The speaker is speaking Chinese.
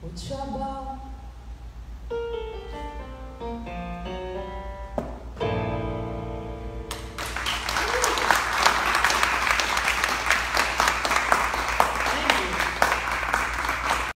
我全部